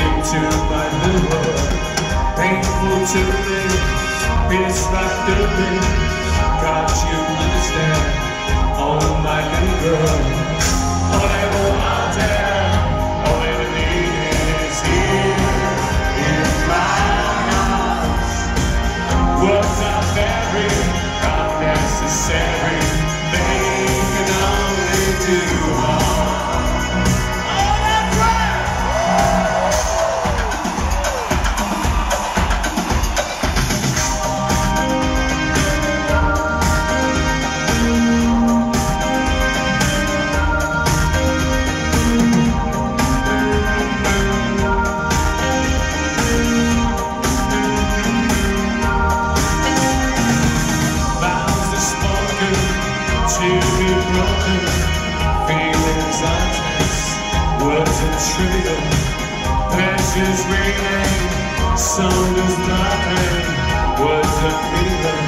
into my new world. Painful to me, it's like doing. Can't you understand? Oh, my little girl. All I want broken. Feelings words remain, so does nothing. Words are forgettable.